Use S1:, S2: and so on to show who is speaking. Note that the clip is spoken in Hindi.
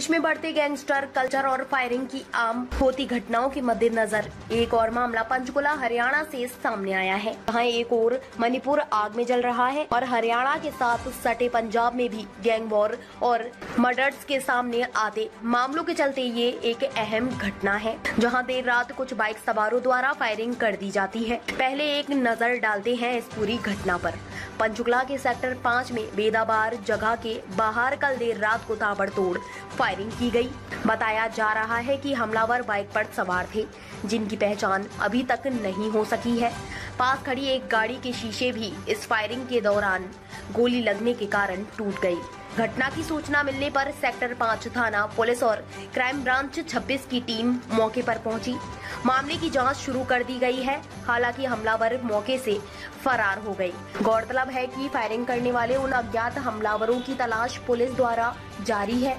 S1: देश में बढ़ते गैंगस्टर, कल्चर और फायरिंग की आम होती घटनाओं के मद्देनजर एक और मामला पंचकुला, हरियाणा से सामने आया है। जहाँ एक और मणिपुर आग में जल रहा है और हरियाणा के साथ सटे पंजाब में भी गैंग वॉर और मर्डर्स के सामने आते मामलों के चलते ये एक अहम घटना है, जहाँ देर रात कुछ बाइक सवारों द्वारा फायरिंग कर दी जाती है। पहले एक नज़र डालते हैं इस पूरी घटना पर। पंचकुला के सेक्टर पाँच में बेदाबार जगह के बाहर कल देर रात को ताबड़तोड़ फायरिंग की गई। बताया जा रहा है कि हमलावर बाइक पर सवार थे, जिनकी पहचान अभी तक नहीं हो सकी है। पास खड़ी एक गाड़ी के शीशे भी इस फायरिंग के दौरान गोली लगने के कारण टूट गई। घटना की सूचना मिलने पर सेक्टर पाँच थाना पुलिस और क्राइम ब्रांच 26 की टीम मौके पर पहुँची। मामले की जाँच शुरू कर दी गई है। हालाँकि हमलावर मौके से फरार हो गई गौरतलब है कि फायरिंग करने वाले उन अज्ञात हमलावरों की तलाश पुलिस द्वारा जारी है।